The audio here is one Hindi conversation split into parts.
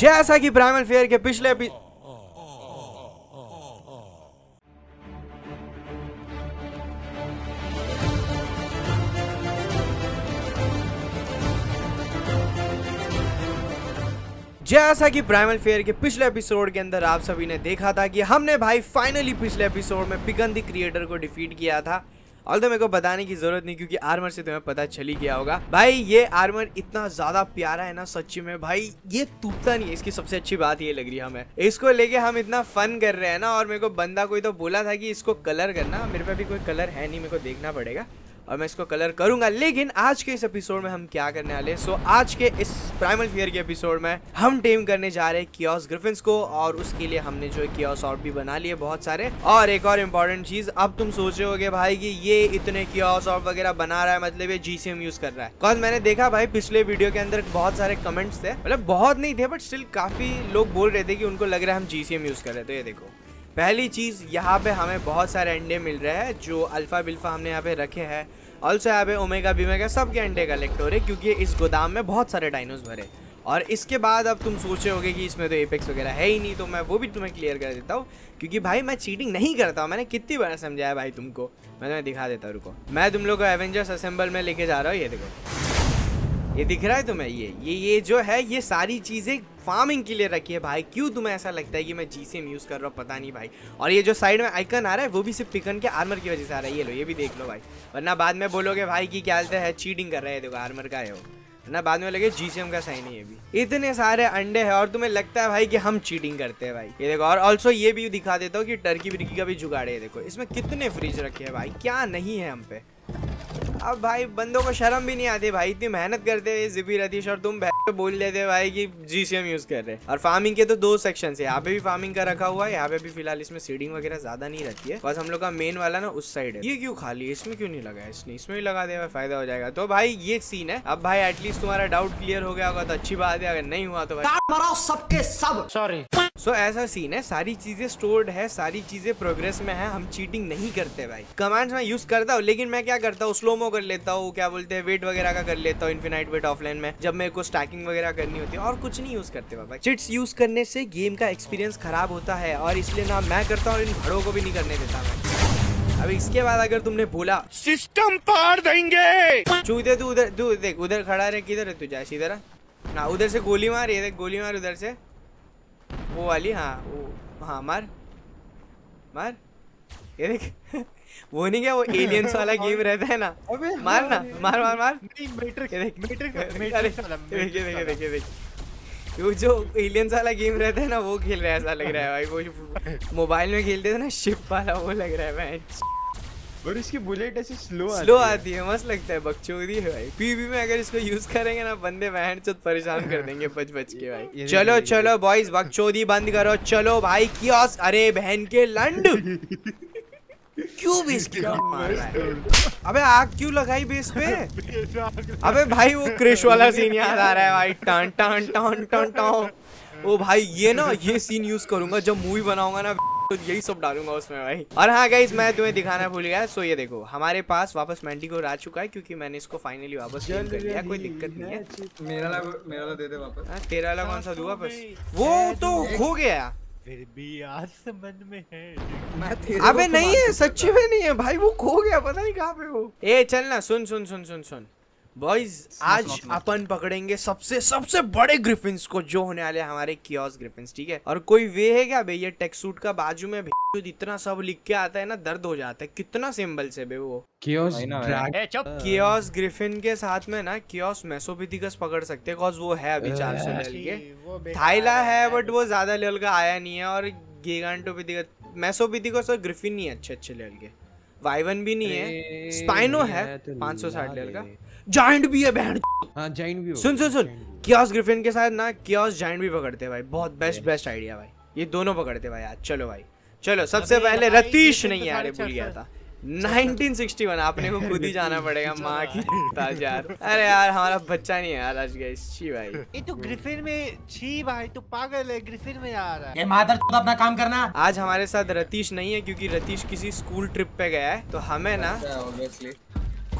जैसा कि प्राइमल फेयर के पिछले एपि- जैसा कि प्राइमल फेयर के पिछले एपिसोड के अंदर आप सभी ने देखा था कि हमने भाई फाइनली पिछले एपिसोड में पिकन द क्रिएटर को डिफीट किया था। ऑल मेरे को बताने की ज़रूरत नहीं, क्योंकि आर्मर से तुम्हें पता चली गया होगा। भाई, ये आर्मर इतना ज़्यादा प्यारा है ना, सच्ची में। भाई, ये टूटता नहीं है। इसकी सबसे अच्छी बात ये लग रही है हमें। इसको लेके हम इतना फन कर रहे हैं ना, और मेरे को बंदा कोई तो बोला था कि इसको कलर करना। मेरे पे भी कोई कलर है नहीं, मेरे को देखना पड़ेगा। और मैं इसको कलर करूँगा। लेकिन आज के इस एपिसोड में हम क्या करने वाले हैं? सो आज के इस प्राइमल फियर के एपिसोड में हम टेम करने जा रहे हैं कियोस ग्रिफिन्स को और उसके लिए हमने जो है कियोस और भी बना लिए बहुत सारे। और एक और इम्पोर्टेंट चीज़, अब तुम सोच रहे होगे भाई कि ये इतने कियोस और वगैरह बना रहा है मतलब ये जीसीएम यूज़ कर रहा है। कॉज मैंने देखा भाई, पिछले वीडियो के अंदर बहुत सारे कमेंट्स थे। मतलब बहुत नहीं थे बट स्टिल काफ़ी लोग बोल रहे थे कि उनको लग रहा है हम जीसीएम यूज़ कर रहे हैं। तो ये देखो, पहली चीज़, यहाँ पे हमें बहुत सारे अंडे मिल रहे हैं, जो अल्फ़ा बिल्फा हमने यहाँ पे रखे हैं। ऑल्सो यहाँ पे ओमेगा बीमेगा सबके अंडे कलेक्ट हो रहे क्योंकि इस गोदाम में बहुत सारे डाइनोज भरे और इसके बाद अब तुम सोचे होगे कि इसमें तो एपेक्स वगैरह है ही नहीं तो मैं वो भी तुम्हें क्लियर कर देता हूँ, क्योंकि भाई मैं चीटिंग नहीं करता हूँ, मैंने कितनी बार समझाया भाई तुमको। मैं तुम्हें दिखा देता हूँ, रुको। मैं तुम लोग को एवेंजर्स असेंबल में लेके जा रहा हूँ, ये देखो। ये दिख रहा है तुम्हें? ये ये ये जो है, ये सारी चीज़ें फ़ार्मिंग के लिए रखी है भाई। क्यों तुम्हें ऐसा लगता है कि मैं जी जीसीएम यूज़ कर रहा हूँ? पता नहीं भाई। और ये जो साइड में आइकन आ रहा है, वो भी सिर्फ़ पिकन के आर्मर की वजह से आ रहा है। ये लो, ये भी देख लो भाई। वरना बाद में बोलोगे, भाई, कि क्या है? चीटिंग कर रहे हैं। देखो आर्मर का है वो। ना बाद में लगे जीसीएम का साइन है भी। इतने सारे अंडे हैं और तुम्हें लगता है भाई कि हम चीटिंग करते हैं भाई। ये देखो, और ऑल्सो ये भी दिखा देता हूँ कि टर्की विर्की का भी जुगाड़े है। देखो, इसमें कितने फ्रिज रखे हैं भाई? क्या नहीं है हम पे। अब भाई बंदों को शर्म भी नहीं आती भाई, इतनी मेहनत करते हैं जिबी रतीश और तुम बोल लेते भाई कि जीसीएम यूज़ कर रहे हैं। और फ़ार्मिंग के तो दो सेक्शन है। यहाँ पे भी फ़ार्मिंग का रखा हुआ है यहाँ पे भी फ़िलहाल इसमें सीडिंग वगैरह ज़्यादा नहीं रहती है। बस हम लोग का मेन वाला ना उस साइड है। ये क्यों खाली है? इसमें क्यों नहीं लगा है? इसने इसमें भी लगा दिया फ़ायदा हो जाएगा। तो भाई ये सीन है। अब भाई एटलीस्ट तुम्हारा डाउट क्लियर हो गया होगा तो अच्छी बात है अगर नहीं हुआ तो भाई सबके सब। सॉरी सो so, ऐसा सीन है। सारी चीज़ें स्टोर्ड है सारी चीज़ें प्रोग्रेस में है। हम चीटिंग नहीं करते भाई। कमांड्स मैं यूज़ करता हूँ लेकिन मैं क्या करता हूँ? स्लोमो कर लेता हूँ क्या बोलते हैं वेट वगैरह का कर लेता हूँ इन्फिनाइट वेट ऑफलाइन में। जब मेरे को स्टैकिंग वगैरह करनी होती है और कुछ नहीं यूज़ करते भाई चिट्स यूज़ करने से गेम का एक्सपीरियंस खराब होता है और इसलिए ना मैं करता हूँ इन घड़ों को भी नहीं करने देता मैं। अब इसके बाद अगर तुमने बोला सिस्टम पार देंगे! चूते तू उधर तू देख उधर खड़ा रहे किधर है तू जा इधर ना उधर से गोली मार ये देख गोली मार उधर से। वो वाली हाँ वो हाँ मार। मार? ये देख। वो नहीं क्या वो एलियंस वाला गेम रहता है ना? मार ना मार मार मार। वो जो एलियंस वाला गेम रहता है ना वो खेल रहा है ऐसा लग रहा है भाई वो मोबाइल में खेलते थे ना शिप वाला वो लग रहा है भाई। और इसकी बुलेट ऐसी स्लो आती स्लो है। आती है मस्त लगता है बकचोदी है भाई। पीवी में अगर इसको यूज़ करेंगे ना बंदे बहन चुत परेशान कर देंगे बच बच के भाई। चलो चलो बॉयज़ बकचोदी बंद करो चलो भाई कियोस अरे बहन के लंड। क्यों बेस की मार रहा है। अबे आग क्यों लगाई बेस पे? अबे भाई वो क्रिश वाला सीन याद आ रहा है भाई। टन टन टन टन टन ओ भाई ये ना ये सीन यूज़ करूँगा जब मूवी बनाऊँगा ना तो यही सब डालूँगा उसमें भाई। और हाँ गाइज़ मैं तुम्हें दिखाना भूल गया सो ये देखो हमारे पास वापस मैंडिकोर आ चुका है क्योंकि मैंने इसको फाइनली वापस कर लिया। कोई दिक्कत नहीं है। मेरा वाला मेरा वाला दे दे वापस। हाँ, तेरा वाला कौन सा दूँगा? बस। वो तो खो गया। फिर भी आज आसमान में है मैं तेरे अबे नहीं है सच्ची में नहीं है भाई वो खो गया पता नहीं कहाँ पे वो। ए चल ना सुन सुन सुन सुन सुन। बॉयज़ आज अपन पकड़ेंगे सबसे सबसे बड़े ग्रिफिन्स को जो होने वाले हमारे कियोस ग्रिफिन्स ठीक है? और कोई वे है क्या भाई ये टेक सूट का बाजू में भी इतना सब लिख के आता है ना दर्द हो जाता है। कितना सिंबल से बे वो? चुप। कियोस ग्रिफिन के साथ में ना कियोस मेसोपिथिकस पकड़ सकते हैं वो है अभी चार सौ लेवल के थाइला है। बट वो ज़्यादा लेवल का आया नहीं है और गिगांटोपिथिकस मेसोपिथिकस और ग्रिफिन नहीं है अच्छे अच्छे लेवल के। वाइवन भी नहीं है। स्पाइनो है 560 लेवल का। जाइंट भी है बहन। हाँ जाइन भी सुन सुन सुन। कियोस ग्रिफिन के साथ ना कियोस जाइंट भी पकड़ते भाई। बहुत बेस्ट बेस्ट आइडिया भाई। ये दोनों पकड़ते भाई। आज चलो भाई। चलो सबसे पहले रतीश नहीं तो यार साढ़े भूल गया था। 1961 आपने को खुद ही जाना पड़ेगा माँ की ताज यार अरे यार हमारा बच्चा नहीं है यार आज गए छी भाई। ये तो ग्रिफिन में छी भाई तू पागल है ग्रिफिन में आ रहा है। ये मादर चोद अपना काम करना। आज हमारे साथ रतीश नहीं है क्योंकि रतीश किसी स्कूल ट्रिप पे गया है तो हमें ना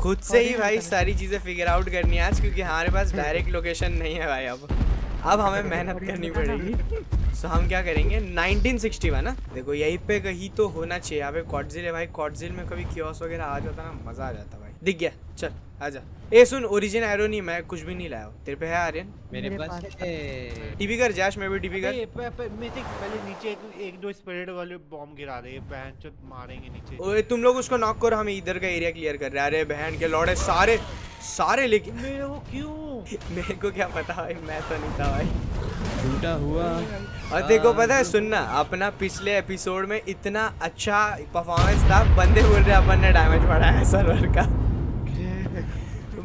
खुद से ही भाई सारी चीज़ें फिगर आउट करनी है आज क्योंकि हमारे पास डायरेक्ट लोकेशन नहीं है भाई अब। अब हमें मेहनत करनी पड़ेगी। सो हम क्या करेंगे? 1961 ना? देखो यहीं पे कहीं तो होना चाहिए। यहाँ पे कॉटजिल है भाई। कॉटजिल में कभी क्योस वगैरह आ जाता ना मज़ा आ जाता भाई। दिख गया। चल आजा ए सुन ओरिजिन एरो नहीं मैं कुछ भी नहीं लाया। तेरे पे है आर्यन? मेरे मेरे पास है। टीवी कर जैश मैं भी टीवी कर। ए, प- प- मैं देख पहले नीचे एक, एक दो स्पिरिट वाले बॉम्ब गिरा दे बहन चो मारेंगे नीचे। ओए तुम लोग उसको नॉक करो हम इधर का एरिया क्लियर कर रहे हैं। अरे बहन के लौड़े सारे सारे लेके मेरे को क्यों? मेरे को क्या पता भाई मैं तो नहीं था भाई। टूटा हुआ। और देखो पता है सुनना अपना पिछले एपिसोड में इतना अच्छा परफॉर्मेंस था बंदे बोल रहे अपन ने डैमेज बढ़ाया है सर्वर का।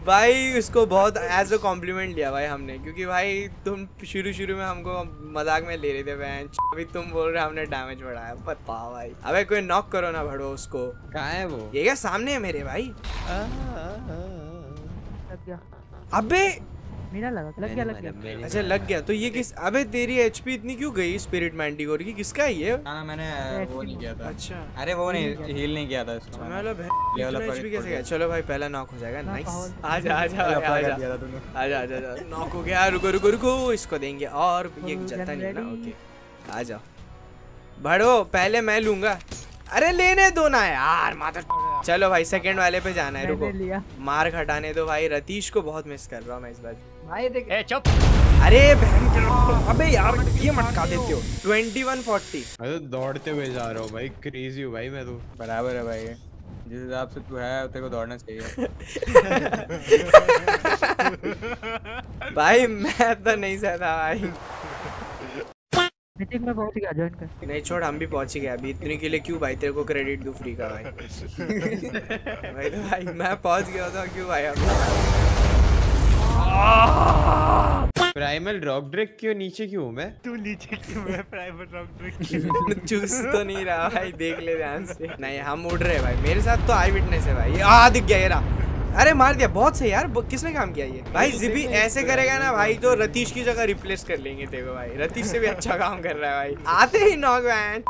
भाई उसको बहुत एज अ कॉम्प्लीमेंट लिया भाई हमने क्योंकि भाई तुम शुरू शुरू में हमको मज़ाक में ले रहे थे बहन। अभी तुम बोल रहे हमने डैमेज बढ़ाया। बताओ भाई। अबे कोई नॉक करो ना भड़ो उसको। कहा है वो? ये क्या सामने है मेरे भाई? आ, आ, आ, अबे मेरा लगा लग गया लग गया। अच्छा लग गया। तो ये किस अबे तेरी एचपी इतनी क्यों गई स्पिरिट मैंटिकोर की? किसका है ये? ना ना मैंने वो नहीं किया था। अच्छा। अरे वो नहीं हील नहीं किया था इसको मैं मैंने। बोला ये वाला एचपी कैसे गया? चलो भाई पहला नॉक हो जाएगा। नाइस आजा आजा भाई, fire कर आजा। दिया था आजा आजा आजा। नॉक हो गया रुको रुको रुको इसको देंगे और ये जलता नहीं ना ओके आ जाओ भड़ो पहले मैं लूँगा। अरे लेने दो ना यार माता चलो भाई सेकंड वाले पे जाना है रुको। मार हटाने दो भाई रतीश को बहुत मिस कर रहा हूँ मैं इस बार। भाई देख ए चुप। अरे बहन अबे यार ये मटका देते हो। 2140 मैं तो दौड़ते हुए जा रहा हूँ भाई क्रेजी हूँ भाई मैं तो। बराबर है भाई। जिस हिसाब से तू है तेरे को दौड़ना चाहिए। भाई मैं तो नहीं सहता भाई। मीटिंग में पहुँच गया ज्वाइन कर। नहीं छोड़ हम भी पहुँच ही गए। अभी इतने के लिए क्यों भाई? तेरे को क्रेडिट दूँ फ्री का भाई। भाई तो भाई मैं पहुँच गया था क्यों भाई अब प्राइमल रॉक ड्रैग क्यों? नीचे क्यों हूँ मैं? तू नीचे क्यों है? प्राइवेट रॉक चूस तो नहीं रहा भाई देख ले ध्यान से। नहीं हम उड़ रहे हैं भाई। मेरे साथ तो आई विटनेस है भाई। आ दिख गया ये रहा अरे मार दिया बहुत सही यार किसने काम किया ये? भाई जिबी ऐसे करेगा ना भाई तो रतीश की जगह रिप्लेस कर लेंगे तेरे भाई रतीश से भी अच्छा काम कर रहा है भाई। आते ही नॉक वैन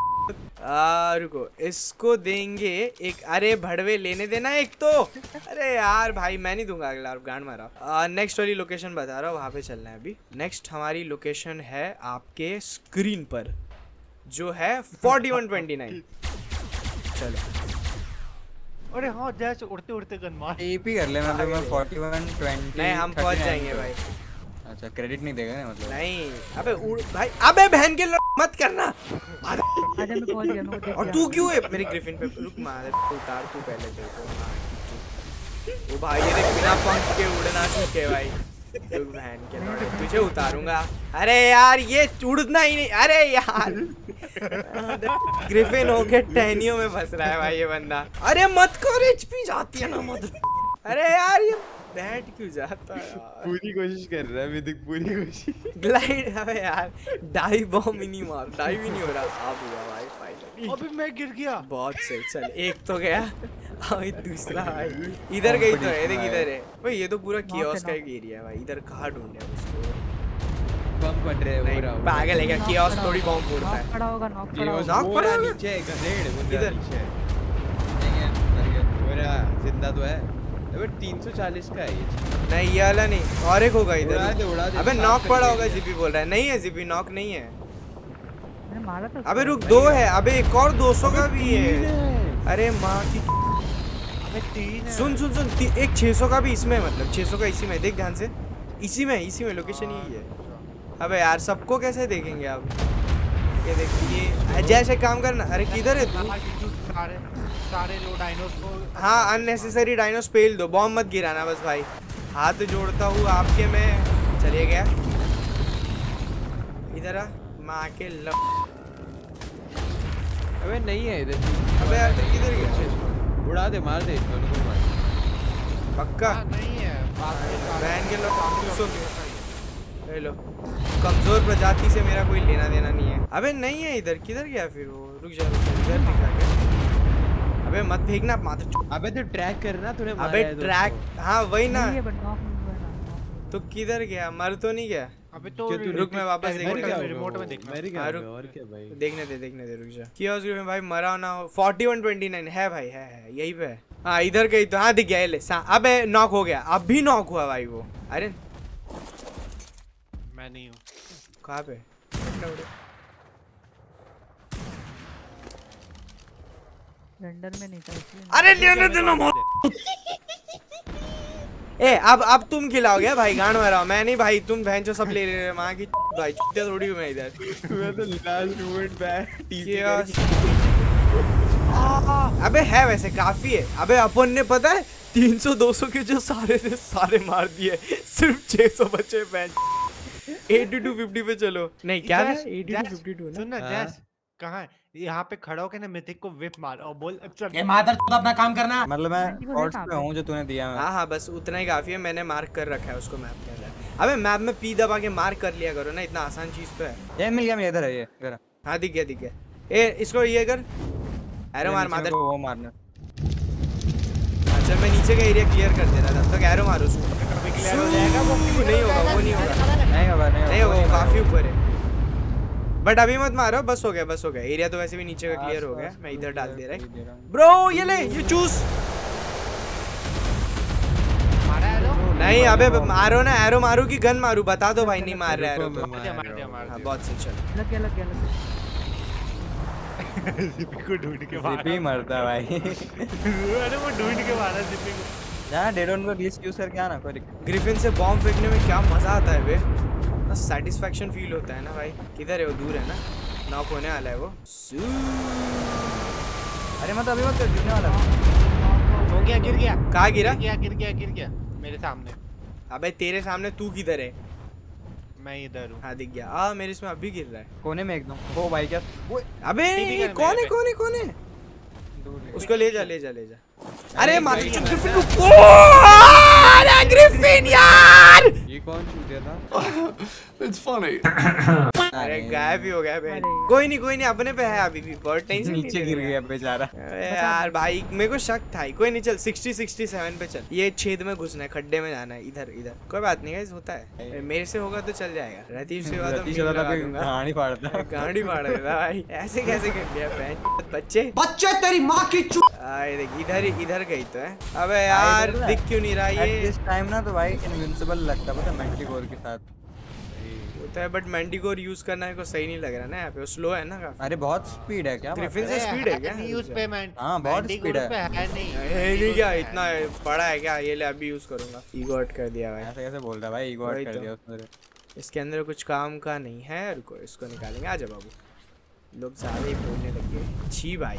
आ, रुको इसको देंगे एक अरे भड़वे लेने देना एक तो। अरे यार भाई मैं नहीं दूँगा अगला गांड मारा। नेक्स्ट वाली लोकेशन बता रहा हूँ वहाँ पे चलना है अभी। नेक्स्ट हमारी लोकेशन है आपके स्क्रीन पर जो है फोर्टी वन ट्वेंटी नाइन चलो। अरे हाँ जैस उड़ते उड़ते गन मार। टीपी कर ले मतलब मैं 41 20 नहीं हम पहुँच जाएँगे भाई। अच्छा क्रेडिट नहीं देगा ना मतलब? नहीं अबे उड़ भाई अबे बहन के लोग मत करना। आजा मैं पहुँच गया मैं और तू क्यों है? मेरी ग्रिफिन पे रुक मार तू उतार तू पहले को। हाँ, तू। ओ भाई ये देख बिना पंख के उड़ना सीखे भाई। तुझे उतारूँगा। अरे यार ये उड़ना ही नहीं। अरे यार। ग्रिफिन होके टहनियों में फंस रहा है भाई ये बंदा। अरे मत कर एचपी जाती है ना मत। अरे यार ये बैठ क्यों जाता है पूरी कोशिश कर रहा है मिथिक पूरी कोशिश। ग्लाइड अबे यार डाई बॉम्ब ही नहीं मार डाई भी नहीं हो रहा। अब हुआ भाई फाइनली अबे मैं गिर गया। बहुत सही चल एक तो गया अभी दूसरा भाई। इधर गई तो है देख इधर है। भाई। ये तो पूरा कियोस का. एक एरिया है भाई इधर कहाँ ढूंढे उसको? बम पड़ रहे हो पागल है क्या कियोस थोड़ी बॉम्ब फोड़ता है। खड़ा होगा नॉक खड़ा होगा। वो पड़ा है? नीचे वो इधर। नीचे। है, है। ज़िंदा तो है। अबे 340 का है ये नहीं ये वाला नहीं। और एक होगा उड़ा दे, इधर उड़ा दे, अबे नॉक पड़ा होगा जीपी बोल रहा है। नहीं है जीपी नॉक नहीं है। मैंने मारा था अबे रुक दो है। अबे एक और 200 का भी है। अरे माँ की अबे तीन सुन सुन सुन एक 600 का भी इसमें मतलब। 600 का इसी में देख ध्यान से। इसी में इसी में लोकेशन यही है। अबे यार सबको कैसे देखेंगे आप? ये देख ये जैसे एक काम करना अरे किधर है हाँ, तू सारे जो डायनोस को हाँ अननेसेसरी डायनोस पेल दो। बॉम्ब मत गिराना बस भाई। हाथ जोड़ता हूँ आपके में। चले गया। इधर आ। माँ के ल अबे नहीं है इधर। अबे यार तू किधर गया? उड़ा दे मार दे। मार पक्का? हाँ, नहीं है। बहन के लोग दूसरों ले लो। कमज़ोर प्रजाति से मेरा कोई लेना देना नहीं है। अबे नहीं है इधर। किधर गया फिर वो? रुक जा रुक जा। इधर दिखा गया अबे मत फेंकना मात्र अबे तो ट्रैक करना तूने अबे ट्रैक हाँ वही ना। तो किधर गया? मर तो नहीं गया? अबे तो क्या तू रुक, मैं वापस रिमोट में- रिमोट में वो, देखना। मर रुक। और क्या भाई? देखने दे देखने दे रुक जा। किया उसके में भाई मरा ना हो। 41 29 है भाई है है यही पे है। हाँ इधर गई तो हाँ दिख गया ले। अबे नॉक हो गया। अब भी नॉक हुआ भाई वो। अरे मैं नहीं हूँ। कहाँ पे? रेंडर में नहीं था अरे लेने देना ए अब अब तुम खिलाओगे भाई गांड में रहो मैं नहीं भाई तुम बहन जो सब ले रहे हो माँ की भाई चुतिया थोड़ी हूँ मैं इधर। मैं तो लास्ट मोमेंट पे टीसी अबे है वैसे काफ़ी है। अबे अपन ने पता है 300 200 के जो सारे थे सारे मार दिए। सिर्फ़ 600 बचे बेंच 82 50 पे चलो। नहीं क्या जैस- 82 जैस, 52 ना सुन ना? हाँ। जैस कहाँ है? यहाँ पे खड़ा होके ना मिथिक को विप मार और बोल चल। ये मादर चौदह अपना काम करना। मतलब मैं को स्पॉट्स पे हूँ जो तूने दिया हाँ। हाँ बस उतना ही काफ़ी है मैंने मार्क कर रखा है उसको मैप के अंदर। अबे मैप में पी दबा के मार्क कर लिया करो ना इतना आसान चीज़ तो है। ये मिल गया इधर है ये इधर हाँ। दिख गया दिख गया। ए इसको ये कर। एरो मार मादर। वो मारना। अच्छा मैं नीचे का एरिया क्लियर कर दे रहा था तब तक एरो मारो उसको। क्लियर हो जाएगा वो नहीं होगा। वो नहीं होगा नहीं होगा। नहीं नहीं होगा काफ़ी ऊपर है। बट अभी मत मारो बस हो गया बस हो गया। एरिया तो वैसे भी नीचे का क्लियर हो गया। मैं तो इधर डाल दे रहा है। ब्रो ये ले ये चूस मारा है लो नहीं अबे मारो। ना एरो मारू की गन मारू? बता दो भाई नहीं मार रहा है एरो तो। मार दिया मार मार दिया मार हाँ दिया। बहुत सही चलो। लग गया लग गया लग गया। जिपी को ढूंढ के ही मारा। मरता भाई। अरे वो ढूंढ के मारा जिपी को। जहाँ डेड ऑन को ग्लिच यूज़ करके आना कोई ग्रिफिन से बॉम्ब फेंकने में क्या मज़ा आता है बे? ना सेटिस्फेक्शन फील होता है ना भाई। किधर है वो? दूर है ना? नॉक होने वाला है वो। अरे मत अभी मत गिरने वाला है। गया गिर गया। कहाँ गिरा? गया गिर गया गिर गया। मेरे सामने। अबे तेरे सामने तू किधर है? मैं इधर हूँ। हाँ दिख गया। आ मेरे इसमें अभी गिर रहा है। कोने में एकदम। वो भाई क्या? अबे कौन है कौन है कौन है। उसको ले जा ले जा ले जा। अरे मारे ग्रिफिन ग्रिफिन यार! ये कौन छू दिया था? अरे गायब ही हो गया अरे। कोई नहीं कोई नहीं अपने पे है अभी भी। बहुत टेंशन नीचे गिर गया बेचारा। अरे यार भाई मेरे को शक था कोई नहीं चल 60 67 पे चल। ये छेद में घुसना है खड्डे में जाना है इधर इधर। कोई बात नहीं गाइस होता है। मेरे से होगा तो चल जाएगा। रतीश से हुआ तो कोई दूँगा। कहानी फाड़ता गाड़ी फाड़ देता भाई। ऐसे कैसे कर दिया बहन बच्चे? बच्चे तेरी माँ की आए देख इधर इधर गई तो है। अबे यार दिख क्यों नहीं रहा ये? दिस टाइम ना तो भाई इनविंसिबल लगता मेंटिकोर के साथ। होता है बट मैंडिकोर यूज़ करना है को सही नहीं लग रहा ना यहाँ पे। स्लो है ना काफ़ी। अरे बहुत स्पीड है क्या ग्रिफिन से स्पीड है क्या? यूज़ पे मैं हाँ बहुत स्पीड है। पे है नहीं। है नहीं क्या इतना बड़ा है क्या? ये ले अभी यूज़ करूँगा। ईगो हट कर दिया भाई। ऐसे कैसे बोल रहा है भाई? ईगो वही कर तो। दिया उसने। इसके अंदर कुछ काम का नहीं है रुको इसको निकालेंगे। आजा बाबू। लोग ज़्यादा ही बोलने लगे छी भाई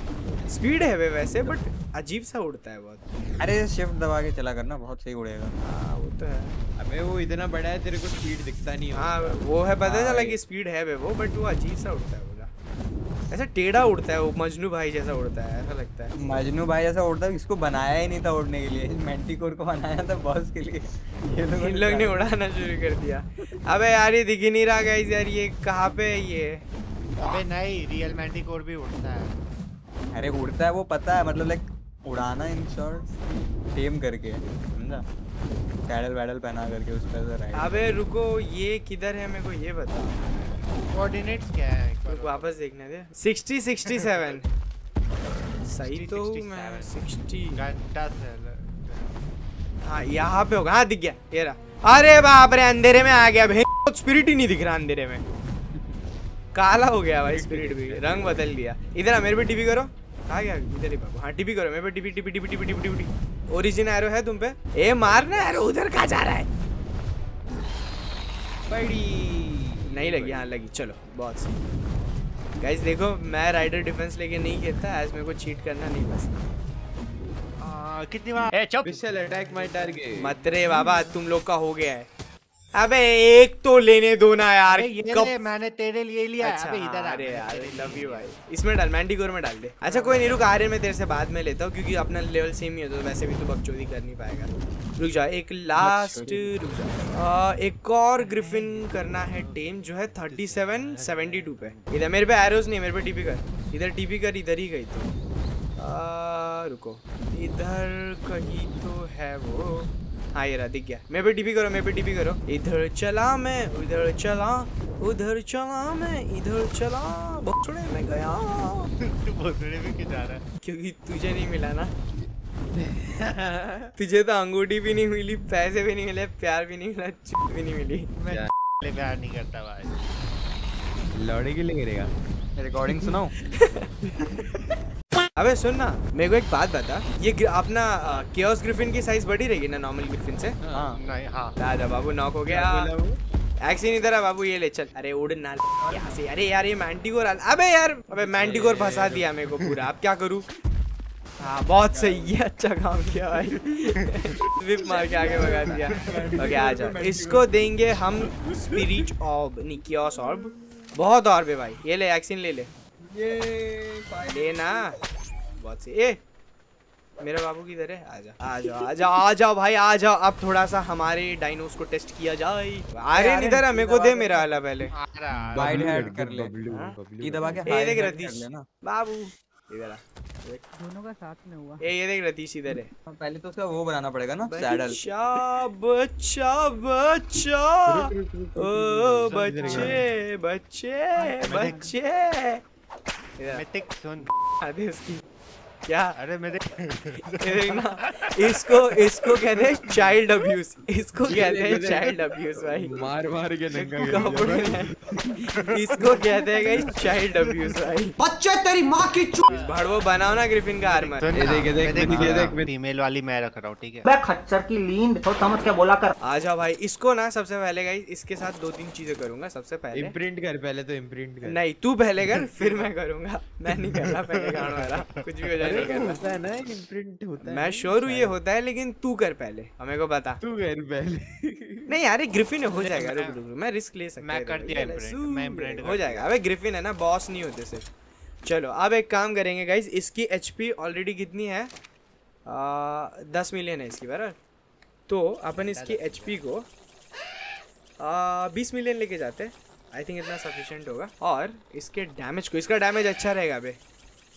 स्पीड है वे वैसे बट अजीब सा उड़ता है बहुत. अरे शिफ्ट दबा के चला करना बहुत सही उड़ेगा। हाँ वो तो है। अबे वो इतना बड़ा है तेरे को स्पीड दिखता नहीं हाँ वो है पता हाँ चला कि स्पीड है वे वो बट वो अजीब सा उड़ता है बोला ऐसा टेढ़ा उड़ता है वो मजनू भाई जैसा उड़ता है ऐसा लगता है। मजनू भाई जैसा उड़ता है इसको बनाया ही नहीं था उड़ने के लिए। मेंटिकोर को बनाया था बॉस के लिए। ये लोगों इन लोग ने उड़ाना शुरू कर दिया। अबे यार ये दिख ही नहीं रहा गाइस यार ये कहाँ पे है ये? अबे नहीं रियल मैंटिकोर भी उड़ता है। अरे उड़ता है वो पता है मतलब लाइक उड़ाना इन शॉर्ट टेम करके समझा? पैडल वैडल पहना करके उस पर राइड अबे रुको ये किधर है मेरे को ये बता। कोऑर्डिनेट्स क्या है? एक बार वापस देखने दे। 60 67 सही तो हूँ मैं 60 घंटा से हाँ यहाँ पे होगा। हाँ दिख गया ये रहा। अरे बाप रे अंधेरे में आ गया। भाई स्पिरिट ही नहीं दिख रहा अंधेरे में। काला हो गया भाई स्पिरिट भी। रंग बदल दिया। इधर आ मेरे पे टीपी करो। आ गया? इधर ही बाबू। हाँ टीपी करो। मेरे पे TP TP TP TP TP TP origin arrow है तुम पे। ए मारना एरो उधर कहाँ जा रहा है? बड़ी नहीं लगी। हाँ लगी। चलो बहुत सही गाइस देखो मैं राइडर डिफेंस लेके नहीं खेलता आज मेरे को चीट करना नहीं आ, कितनी बार? विशल अटैक माय टारगेट मत रे बाबा तुम लोग का हो गया है। अबे एक तो लेने दो ना यार ये कब ले मैंने तेरे लिए लिया अच्छा अबे इधर आ। अरे यार लव यू भाई। इसमें डाल मैंडिकोर में डाल दे। अच्छा कोई नहीं रुक आर्यन में तेरे से बाद में लेता हूँ क्योंकि अपना लेवल सेम ही है तो वैसे भी तू बकचोदी कर नहीं पाएगा। रुक जा एक लास्ट रुक जा। आ, एक और ग्रिफिन करना है टेम जो है थर्टी सेवन सेवेंटी टू पे। इधर मेरे पे एरोज नहीं मेरे पे टीपी कर। इधर टीपी कर इधर ही गई तो। रुको। इधर कहीं तो है वो। हाँ ये रहा दिख गया। मेरे पे टीपी करो मेरे पे टीपी करो। इधर चला मैं उधर चला उधर चला मैं इधर चला। बकचोदे में गया। तू भोसड़े में क्यों जा रहा है? क्योंकि तुझे नहीं मिला ना। तुझे तो अंगूठी भी नहीं मिली पैसे भी नहीं मिले प्यार भी नहीं मिला चुप भी नहीं मिली। मैं प्यार नहीं करता भाई। लौड़े के लिए गिरेगा। रिकॉर्डिंग सुनाओ। अबे सुन ना मेरे को एक बात बता। ये अपना केओस ग्रिफिन की साइज़ बड़ी रहेगी ना नॉर्मल ग्रिफिन से? हाँ नहीं हाँ। राजा बाबू नॉक हो गया। एक्शन इधर है बाबू ये ले चल। अरे उड़ ना यहाँ से। अरे यार ये मैंटिकोर अबे यार अबे मैंटिकोर फंसा दिया मेरे को पूरा। अब क्या करूँ? हाँ बहुत सही है अच्छा काम किया भाई। स्विप मार के आगे भगा दिया। ओके आ जाओ। इसको देंगे हम स्पिरिट ऑर्ब नहीं कियोस ऑर्ब बहुत ऑर्ब है भाई। ये ले एक्शन ले ले। ये ले ना बहुत सही ए मेरे बाबू की इधर है? आ जा आ जाओ आ जाओ आ जाओ भाई आ जाओ अब थोड़ा सा हमारे डायनोस को टेस्ट किया जाए। आर्यन इधर है मेरे को दे मेरा वाला पहले। आ रहा है। वाइड हेड कर ले। हाँ? की दबा के हाई देख रतीश। बाबू इधर आ। दोनों का साथ में हुआ। ए ये देख रतीश इधर है। पहले तो उसका वो बनाना पड़ेगा ना सैडल बच्चा बच्चा बच्चा। ओ बच्चे बच्चे बच्चे। इधर मिथिक सुन। आधे उसकी क्या? अरे मेरे देखना इसको इसको कहते हैं चाइल्ड अब्यूज इसको कहते हैं चाइल्ड अब्यूज भाई। मार मार के नंगा कर दिया इसको कहते हैं गाइस चाइल्ड अब्यूज भाई। बच्चे तेरी माँ की चू भड़वो बनाओ ना ग्रिफिन का आर्मर ये देख, ये देख, ये देख, ये देख। फीमेल वाली मैं रख रहा हूँ ठीक है। बे खच्चर की लींद तो समझ के बोला कर आ जाओ भाई इसको ना सबसे पहले गाइस इसके साथ दो तीन चीज़ें करूँगा सबसे पहले। इम्प्रिंट कर पहले तो इम्प्रिंट कर। नहीं तू पहले कर फिर मैं करूँगा। मैं नहीं कर रहा पहले गाँव वाला। कुछ भी हो जाए। नहीं करना होता है ना इम्प्रिंट होता है मैं श्योर हूँ ये होता है लेकिन तू कर पहले हमें को बता तू कर पहले। नहीं यार ग्रिफिन हो जाएगा। रुक रुक मैं रिस्क ले सकता मैं कर दिया मैं imprint हो जाएगा। अबे ग्रिफिन है ना बॉस नहीं होते सिर्फ़। चलो अब एक काम करेंगे गाइज़ इसकी एचपी ऑलरेडी कितनी है? दस मिलियन है इसकी बराबर? तो अपन इसकी एचपी को बीस मिलियन लेके जाते हैं। आई थिंक इतना सफिशिएंट होगा। और इसके डैमेज को इसका डैमेज अच्छा रहेगा बे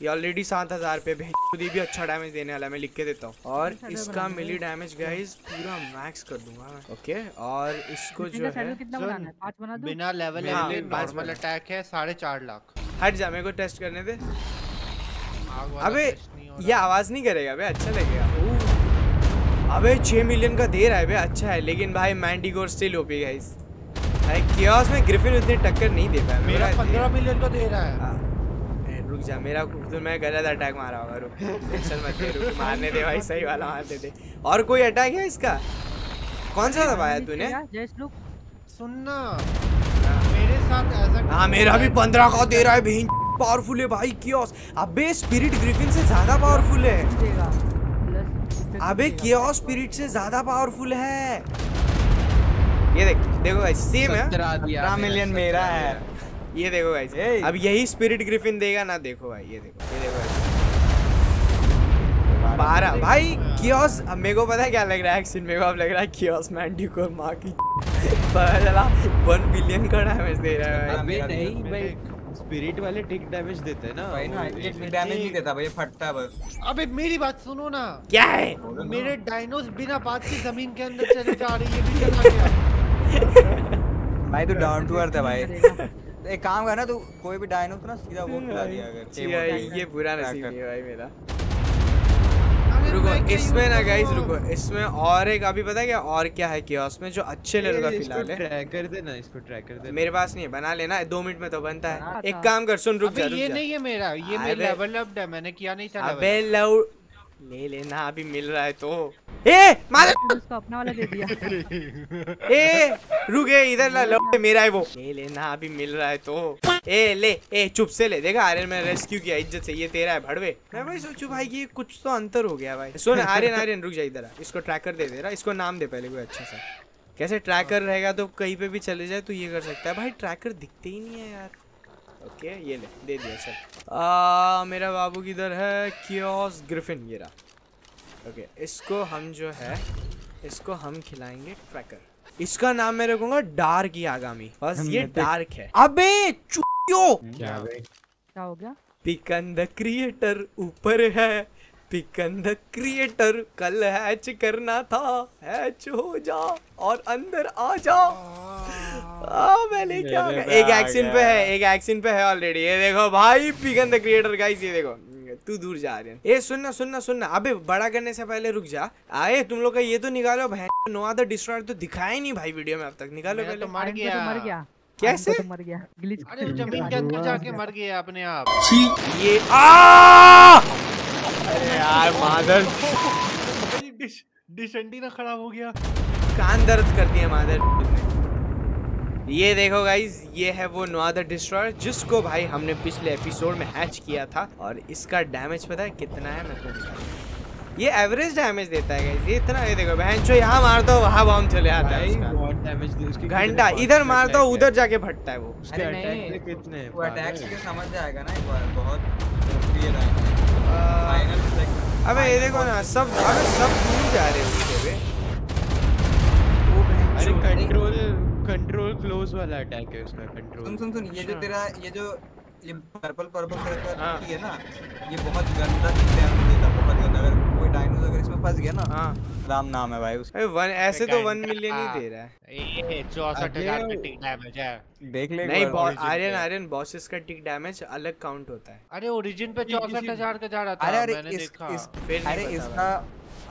ये ऑलरेडी सात हज़ार पे भेज खुद ही भी अच्छा डैमेज देने वाला है, मैं लिख के देता हूँ। और इसका मिली डैमेज गाइज़ पूरा मैक्स कर दूँगा मैं। ओके और इसको जो है है? बना दूँ? बिना लेवल हाँ, नॉर्मल अटैक है साढ़े चार लाख। हट जा मेरे को टेस्ट करने दे। अबे हो ये रहा। आवाज़ नहीं करेगा बे अच्छा लगेगा। अबे छह मिलियन का दे रहा है बे अच्छा है लेकिन भाई मैंडिकोर स्टिल ओपी गाइस भाई कियोस में ग्रिफिन उतनी टक्कर नहीं दे पाया मेरा मेरा पंद्रह मिलियन का दे रहा है। हाँ, रुक जा मेरा तो मैं गलत अटैक मारा होगा रुक। टेंशन मत ले रुक मारने दे भाई सही वाला मारने दे। और कोई अटैक है इसका? कौन सा दबाया तूने? सुनना। मेरे साथ ऐसा हाँ मेरा भी पंद्रह का दे रहा है बहन पावरफुल है भाई कियोस अबे स्पिरिट ग्रिफिन से ज़्यादा पावरफुल है। अबे कियोस स्पिरिट से ज़्यादा पावरफुल है। ये देख देखो गाइस सेम है। मिलियन मेरा है। ये देखो गाइस ए। अब यही स्पिरिट ग्रिफिन देगा ना देखो भाई ये देखो। ये देखो बारह भाई कियोस अब मेरे को पता है क्या लग रहा है एक्शन मेरे को अब लग रहा है कियोस मैंडिकोर माँ की। पता चला वन बिलियन का डैमेज दे रहा है भाई। अबे नहीं भाई स्पिरिट वाले टिक डैमेज देते हैं ना। भाई ना एक डैमेज नहीं देता भाई ये फटता बस। अबे मेरी बात सुनो ना। क्या है? मेरे डायनोस बिना बात की ज़मीन के अंदर चले जा रही है भी चला गया। भाई तू डाउन टू अर्थ है भाई। एक काम करना तू कोई भी डायनो को ना सीधा वो खिला दिया अगर ये बुरा नसीब है भाई मेरा। रुको इसमें ना गाइस रुको इसमें और एक अभी पता है क्या और क्या है कियोस में जो अच्छे लेवल का फ़िलहाल है। ट्रैक कर देना इसको ट्रैक कर देना मेरे पास नहीं है बना लेना दो मिनट में तो बनता है। एक काम कर सुन रुक जा रुक ये नहीं है मेरा ये मेरा लेवल अप है मैंने किया नहीं था अबे लव ले लेना अभी मिल रहा है तो। ए मार। उसको अपना वाला दे दिया। ए रुके इधर ला लव मेरा है वो। ले लेना अभी मिल रहा है तो। ए ले ए चुप से ले देखा आर्यन मैंने रेस्क्यू किया इज़्ज़त से ये तेरा है भड़वे। मैं भाई सोचू भाई कि ये कुछ तो अंतर हो गया भाई। सुन आर्यन आर्यन रुक जा इधर आ। इसको ट्रैकर दे दे रहा इसको नाम दे पहले कोई अच्छा सा। कैसे ट्रैकर रहेगा तो कहीं पे भी चले जाए तो ये कर सकता है। भाई ट्रैकर दिखते ही नहीं है यार। ओके ये ले दे दिया चल। आ, मेरा बाबू किधर है? कियोस ग्रिफिन ये रहा। ओके इसको हम जो है इसको हम खिलाएँगे ट्रैकर इसका नाम मैं रखूँगा डार्क ही आगामी. बस ये डार्क है. अबे चुतियो! क्या क्या हो गया? पिकन द क्रिएटर ऊपर है. पिकन द क्रिएटर कल हैच करना था. हैच हो जा और अंदर आ जा. आ, मैंने क्या मेरे कहा? पे एक आ एक्शन पे है एक एक्शन पे है ऑलरेडी ये देखो भाई पिकन द क्रिएटर गाइस ये देखो. तू दूर जा रहे ए सुनना सुनना सुनना। अबे बड़ा करने से पहले रुक जा। आए तुम लोग का ये तो निकालो। भाई नो अदर डिस्ट्रॉयर तो दिखाया ही नहीं भाई वीडियो में अब तक। निकालो पहले तो मर गया तो मर गया। कैसे? तो मर गया। ग्लिच अरे ज़मीन के अंदर जाके मर गया अपने आप। ये आ! अरे यार मादर। डिश डिश एंटीना खराब हो गया। कान दर्द कर दिया मादर। ये देखो गाइस ये है वो नोआदर डिस्ट्रॉयर जिसको भाई हमने पिछले एपिसोड में हैच किया था और इसका डैमेज पता है कितना है मैं तो ये एवरेज डैमेज देता है गाइस ये इतना ये देखो बहन जो यहाँ मार दो वहाँ बॉम्ब चले आता है घंटा इधर मार दो उधर जाके फटता है वो। उसके अरे अटैक कितने? अटैक से समझ जाएगा ना एक बार बहुत ये रहा आ, फाइनल लाइक अबे ये देखो ना सब अबे सब दूर जा रहे हैं उसके पे वो बहन अरे चो- कंट्रोल कंट्रोल क्लोज वाला अटैक है उसका कंट्रोल सुन सुन सुन ये जो अच्छा। तेरा ये जो ये पर्पल पर्पल कलर का हाँ। है ना ये बहुत गंदा देता है बहुत गंदा अगर कोई डायनो अगर इसमें फंस गया ना हाँ। राम नाम है भाई उसका वन ऐसे तो वन मिलियन ही दे रहा है। ये चौसठ हज़ार अरे, का टिक डैमेज है। देख ले नहीं। आर्यन आर्यन बॉसेस का टिक डैमेज अलग काउंट होता है। अरे ओरिजिन पे किसी- चौसठ हज़ार का जा रहा था मैंने इस, देखा। इस अरे इसका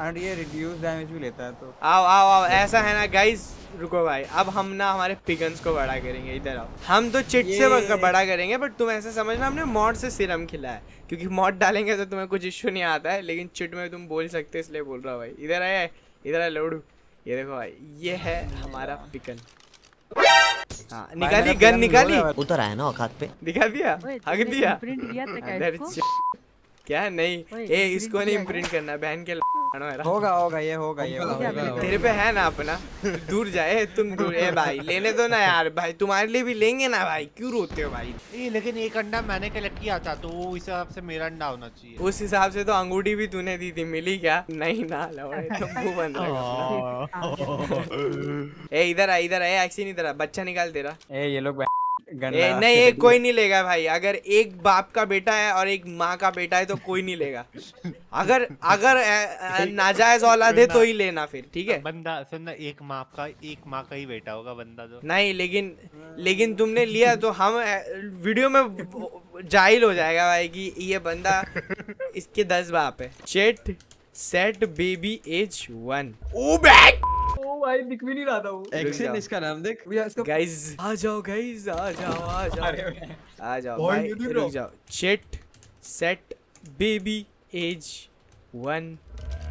और ये रिड्यूस डैमेज भी लेता है तो। आओ आओ आओ ऐसा है ना गाइस रुको भाई अब हम ना हमारे पिगन्स को बड़ा करेंगे इधर आओ। हम तो चिट से बड़ा करेंगे बट तुम ऐसा समझना हमने मॉड से सिरम खिला है। क्योंकि मॉड डालेंगे तो तुम्हें कुछ इश्यू नहीं आता है लेकिन चिट में तुम बोल सकते इसलिए बोल रहा हूँ भाई। इधर आए इधर आए लोडू। ये देखो भाई ये है हमारा पिकन हाँ निकाली गन निकाली। उतर आया ना औकात पे। दिखा दिया? हक दिया? किया था क्या अंदर इसको? च- क्या? नहीं। ए इसको नहीं इम्प्रिंट करना बहन के होगा होगा ये होगा ये होगा। तेरे पे है ना अपना? दूर जाए तुम दूर ए भाई लेने दो ना यार भाई तुम्हारे लिए भी लेंगे ना भाई क्यों रोते हो भाई? ये लेकिन एक अंडा मैंने कलेक्ट किया था तो वो इस हिसाब से मेरा अंडा होना चाहिए। उस हिसाब से तो अंगूठी भी तूने दी थी मिली क्या? नहीं ना लौड़े तो रख ए इधर आ इधर आ एक्शन इधर आ बच्चा निकाल तेरा। ए ये लोग ए नहीं ये कोई नहीं लेगा भाई। अगर एक बाप का बेटा है और एक माँ का बेटा है तो कोई नहीं लेगा। अगर अगर नाजायज औलाद है तो ही लेना फिर ठीक है? बंदा सुन ना एक माँ का एक माँ का ही बेटा होगा बंदा तो नहीं लेकिन लेकिन तुमने लिया तो हम वीडियो में जाहिल हो जाएगा भाई कि ये बंदा इसके दस बाप है। चेट सेट बेबी एज वन ओ बैक ओ भाई दिख भी नहीं रहा था वो। एक्शन इसका नाम देख। भैया इसका गाइस आ जाओ गाइस आ जाओ आ जाओ। आ जाओ भाई रुक जाओ। चेट सेट बेबी एज वन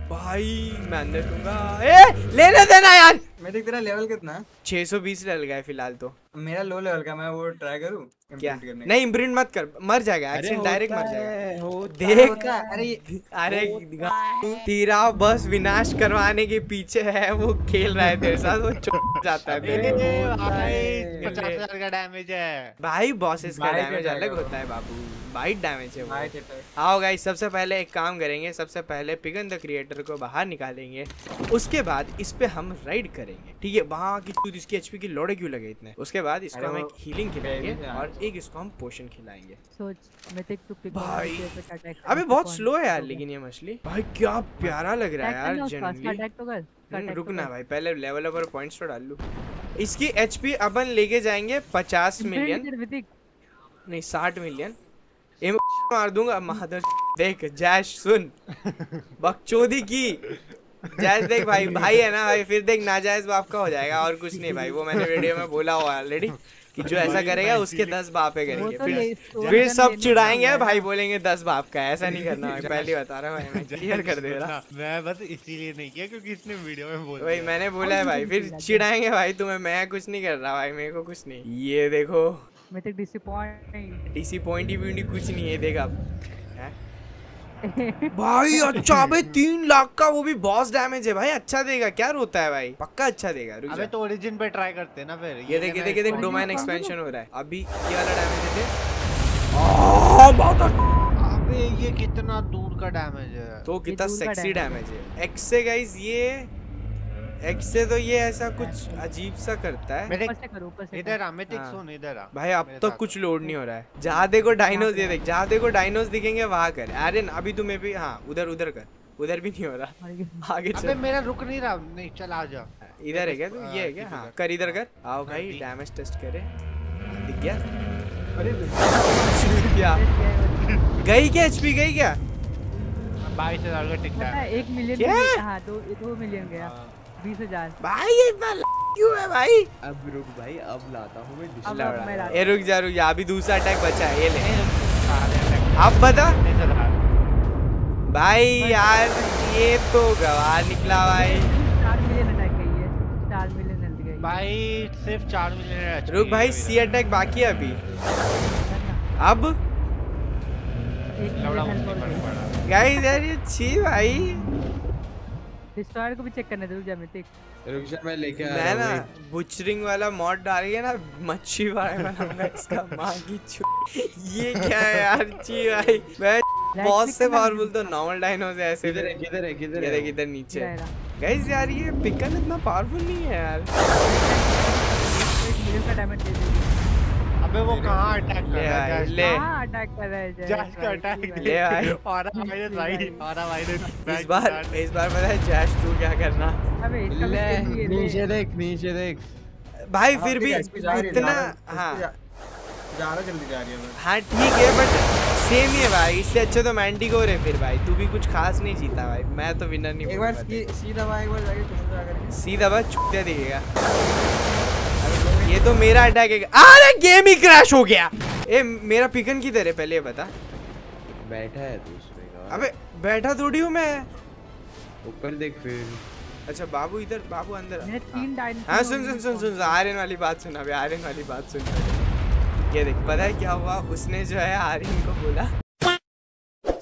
भाई मैं अंदर दूँगा। ए लेने देना यार। मैं देख तेरा लेवल कितना है। 620 लेवल लगा है फिलाल तो। मेरा लो लेवल का मैं वो ट्राई करूँ क्या? करने नहीं इम्प्रिंट मत कर मर जाएगा अरे एक्सीडेंट डायरेक्ट मर जाएगा। हो देख होता अरे अरे तेरा बस विनाश करवाने के पीछे है वो खेल रहा है तेरे साथ वो चुप जाता है तेरे भाई ले। पचास हज़ार का डैमेज है। भाई बॉसेस का डैमेज अलग होता है। बाबू। बाइट डैमेज है वो। आओ गाइस सबसे पहले एक काम करेंगे सबसे पहले पिगन द क्रिएटर को बाहर निकालेंगे। उसके बाद इस पे हम राइड करेंगे। ठीक है वहाँ की तू इसकी एचपी की लोड़े क्यों लगे इतने? उसके बाद इसको हम एक हीलिंग खिलाएँगे और एक इसको हम पोशन खिलाएँगे। अबे बहुत स्लो है यार लेकिन ये मछली। भाई क्या प्यारा लग रहा है यार जनरली अटैक तो attack तो रुकना भाई पहले लेवल अप और पॉइंट्स तो डाल लूँ। इसकी एचपी अपन लेके जाएँगे पचास मिलियन नहीं 60 मिलियन मार दूँगा। महादर देख जैश सुन। बकचोदी की। जैश देख भाई भाई है ना भाई फिर देख नाजायज बाप का हो जाएगा और कुछ नहीं भाई। वो मैंने वीडियो में बोला हुआ ऑलरेडी कि जो ऐसा करेगा उसके दस बापे करेंगे। तो फिर ले- फिर तो सब चिढ़ाएँगे भाई बोलेंगे दस बाप का ऐसा नहीं करना भाई पहले बता रहा हूँ क्लियर कर दे रहा। मैं बस इसीलिए नहीं किया क्योंकि इसने वीडियो में बोल। दिया। मैंने बोला है भाई फिर चिढ़ाएँगे भाई तुम्हें मैं कुछ नहीं कर रहा भाई मेरे को कुछ नहीं। ये देखो। मैं तेरे डिसअपॉइंट डीसी ही भी कुछ नहीं है देख अब। हैं? भाई अच्छा भाई तीन लाख का वो भी बॉस डैमेज है भाई अच्छा देगा क्या रोता है भाई? पक्का अच्छा देगा अबे तो ओरिजिन पे ट्राई करते हैं ना फिर ये देख ये देख देख डोमेन एक्सपेंशन हो रहा है। अभी ये वाला डैमेज आह, बहुत अच्छा। अबे ये कितना दूर का डैमेज है। तो कितना सेक्सी डैमेज है। एक्स से गाइस ये एक्स से तो ये ऐसा कुछ अजीब सा करता है। मेरे ऊपर से कर ऊपर से इधर आ मैं हाँ। सुन इधर आ। भाई अब तो कुछ लोड नहीं हो रहा है। जहाँ देखो डायनोज ये देख जहाँ देखो डायनोज दिखेंगे वहाँ कर। अरे अभी तुम्हें भी हाँ उधर उधर कर। उधर भी नहीं हो रहा। आगे चल। मेरा रुक नहीं रहा। नहीं चल आ जा। इधर है क्या? तू ये है क्या? हाँ कर इधर कर। आओ भाई। डैमेज टेस्ट करे। दिख गया? अरे क्या? गई क्या एचपी गई क्या? बाईस हज़ार का टिकट है एक मिलियन क्या? हाँ दो दो मिलियन गया। हाँ। बीस हज़ार। भाई ये इतना क्यों है भाई? अब रुक भाई अब लाता हूँ मैं अब डिश लौड़ा। मैं लाता ए रुक जा रुक जा अभी दूसरा अटैक बचा है ये ले। अब बता। भाई यार ये तो गवार निकला भाई। चार मिलियन अटैक गई है चार मिलियन गई। भाई सिर्फ़ चार मिलियन रुक भाई सी अटैक बाकी है अभी। अब? गाइस यार ये छी भाई। डिस्ट्रॉयर को भी चेक करने दे रुक जा मितिक रुक जा मैं लेके आ मैं रहा ना हूँ wait। बुचरिंग वाला मॉड डाल डालेंगे ना मच्छी वाला बनाऊँगा इसका माँ की छु ये क्या है यार ची भाई। मैं बहुत से पावरफुल तो नॉर्मल डायनो से ऐसे किधर है किधर है किधर है? देख इधर नीचे गाइस यार ये पिकन इतना पावरफुल नहीं है यार। एक मिलियन का डैमेज दे देगी अबे वो कहाँ अटैक कर रहा है जस्ट ले। हाँ अटैक कर रहा है जस्ट का अटैक ले भाई। और माइनस भाई और माइनस इस बार इस बार पता है जैश तू क्या करना? अबे इसका ले। है। नीचे देख। नीचे देख। भाई फिर भी रही है, इतना हाँ ज़्यादा जल्दी जा रही है हाँ ठीक है बट सेम ही है भाई इससे अच्छा तो मैंटिकोर है फिर भाई। तू भी कुछ खास नहीं जीता भाई। मैं तो विनर नहीं एक बार सीधा भाई एक बार जाके कुछ जा करके सीधा बस चुपते दिखेगा। ये तो मेरा अटैक है। अरे गेम ही क्रैश हो गया। ए मेरा पिकन किधर है? पहले ये बता। बैठा है का अबे बैठा थोड़ी हूँ मैं। ऊपर देख फिर। अच्छा बाबू इधर बाबू अंदर। मैंने हाँ सुन सुन सुन सुन आर्यन वाली बात सुन अभी आर्यन वाली बात सुन। ये देख पता है क्या हुआ? उसने जो है आर्यन को बोला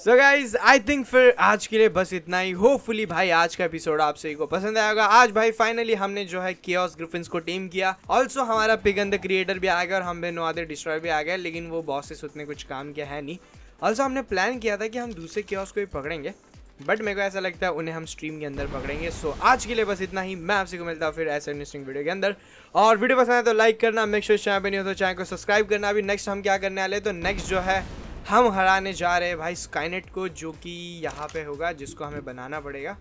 सो गाइज़ आई थिंक फिर आज के लिए बस इतना ही। होपफुली भाई आज का एपिसोड आप सभी को पसंद आएगा आज भाई फाइनली हमने जो है कियोस ग्रिफिन्स को टीम किया। ऑल्सो हमारा पिगन द क्रिएटर भी आ गया और हम भी नोआदे डिस्ट्रॉय भी आ गया लेकिन वो बॉसेस उतने कुछ काम किया है नहीं। ऑल्सो हमने प्लान किया था कि हम दूसरे कियोस को भी पकड़ेंगे बट मेरे को ऐसा लगता है उन्हें हम स्ट्रीम के अंदर पकड़ेंगे। सो so, आज के लिए बस इतना ही। मैं आपसे को मिलता हूँ फिर ऐसे इंटरेस्टिंग वीडियो के अंदर। और वीडियो पसंद है तो लाइक करना मेक श्योर चैनल पे नहीं हो तो चैनल को सब्सक्राइब करना। अभी नेक्स्ट हम क्या करने वाले तो नेक्स्ट जो है हम हराने जा रहे हैं भाई स्काइनेट को, जो कि यहाँ पे होगा, जिसको हमें बनाना पड़ेगा।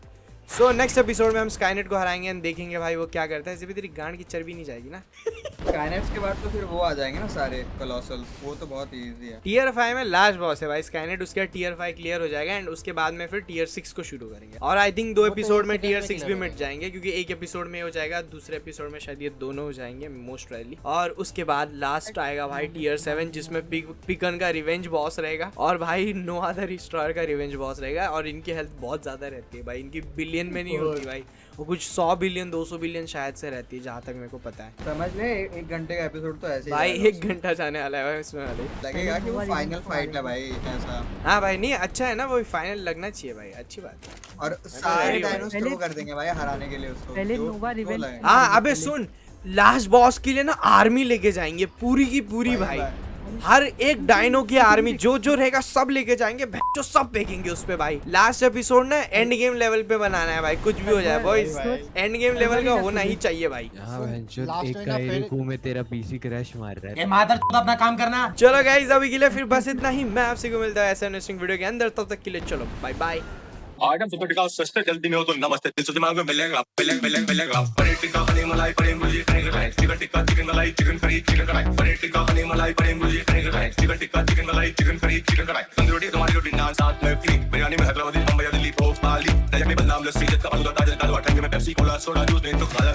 सो नेक्स्ट एपिसोड में हम स्काइनेट को हराएँगे and देखेंगे भाई वो क्या करता है। ऐसे भी तेरी गांड की चर्बी नहीं जाएगी ना? काइनेट्स के बाद तो फिर वो आ जाएँगे ना सारे कलोसल्स वो तो बहुत इजी है। टीयर फाइव में लास्ट बॉस है भाई। स्काइनेट उसके बाद टीयर फाइव क्लियर हो जाएगा एंड उसके बाद में फिर टीयर सिक्स को शुरू करेंगे। और आई थिंक दो एपिसोड में टीयर सिक्स भी मिट जाएँगे। क्योंकि एक एपिसोड में हो जाएगा दूसरे एपिसोड में शायद ये दोनों हो जाएँगे मोस्ट रैली और उसके बाद लास्ट आएगा भाई टीयर सेवन जिसमें पिकन का रिवेंज बॉस रहेगा। और भाई नो अदर रिस्टोर का रिवेंज बॉस रहेगा और इनकी हेल्थ बहुत ज़्यादा रहती है भाई। इनकी बिलियन में नहीं होती भाई। वो कुछ सौ बिलियन दो सौ बिलियन शायद से रहती है जहाँ तक मेरे को पता है। समझ ले एक घंटे का एपिसोड तो ऐसे भाई एक घंटा जाने वाला है भाई इसमें वाले। लगेगा कि वो फाइनल फाइट है भाई ऐसा। हाँ भाई नहीं अच्छा है ना वो फाइनल लगना चाहिए भाई अच्छी बात है। और सारे भाई, डायनोस थ्रो कर देंगे भाई हराने के लिए उसको। पहले नोवा रिवेंज-। हाँ अबे सुन लास्ट बॉस के लिए ना आर्मी लेके जाएँगे पूरी की पूरी भाई, भाई। हर एक डायनो की आर्मी जो जो रहेगा सब लेके जाएँगे। जो सब फेंकेंगे उस पे भाई। लास्ट एपिसोड ना एंड गेम लेवल पे बनाना है भाई। कुछ भी हो जाए बॉयज़ एंड गेम लेवल का होना ही चाहिए भाई। एक में तेरा पीसी क्रैश मार रहा है। मादर अपना काम करना। चलो गाइज़ अभी के लिए फिर बस इतना ही। मैं आपसे को मिलता है ऐसा इंटरेस्टिंग वीडियो के अंदर। तब तक के लिए चलो बाय बाय आइटम सुपर टिकाऊ सस्ते जल्दी में हो तो नमस्ते। दिल से दिमाग में मिलेगा मिलेगा मिलेगा मिलेगा। पनीर टिक्का, पनीर मलाई, पनीर मुर्गी, पनीर कढ़ाई चिकन टिक्का, चिकन मलाई, chicken curry, chicken kadhai paneer tikka, paneer मलाई, पनीर मुर्गी, पनीर कढ़ाई चिकन टिक्का, चिकन मलाई, chicken curry, chicken kadhai tandoori रोटी, तुम्हारी रोटी, नान साथ में फ्री। बिरयानी में हैदराबादी बम्बई दिल्ली, भोपाली। दया में बदनाम, लस्सी जब का है ताज़ा ठंडे में पेप्सी, कोला, सोडा, जूस, नहीं तो खाया